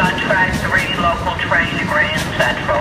on track three, local train to Grand Central.